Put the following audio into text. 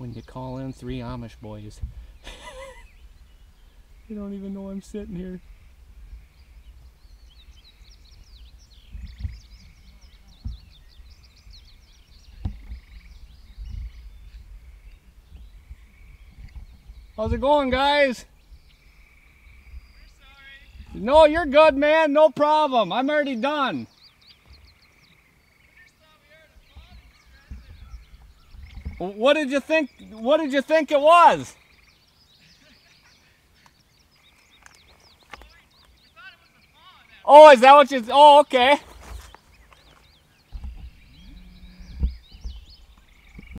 when you call in three Amish boys. they don't even know I'm sitting here. How's it going, guys? No, you're good, man. No problem. I'm already done. What did you think? What did you think it was? Oh, is that what you? Oh, okay.